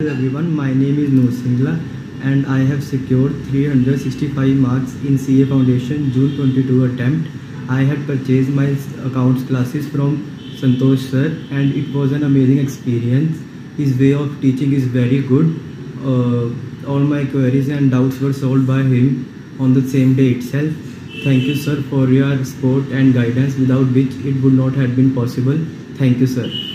Hello everyone, my name is Noor Singla and I have secured 365 marks in CA Foundation June 22 attempt. I had purchased my accounts classes from Santosh sir and it was an amazing experience. His way of teaching is very good. Uh, all my queries and doubts were solved by him on the same day itself. Thank you sir for your support and guidance without which it would not have been possible. Thank you sir.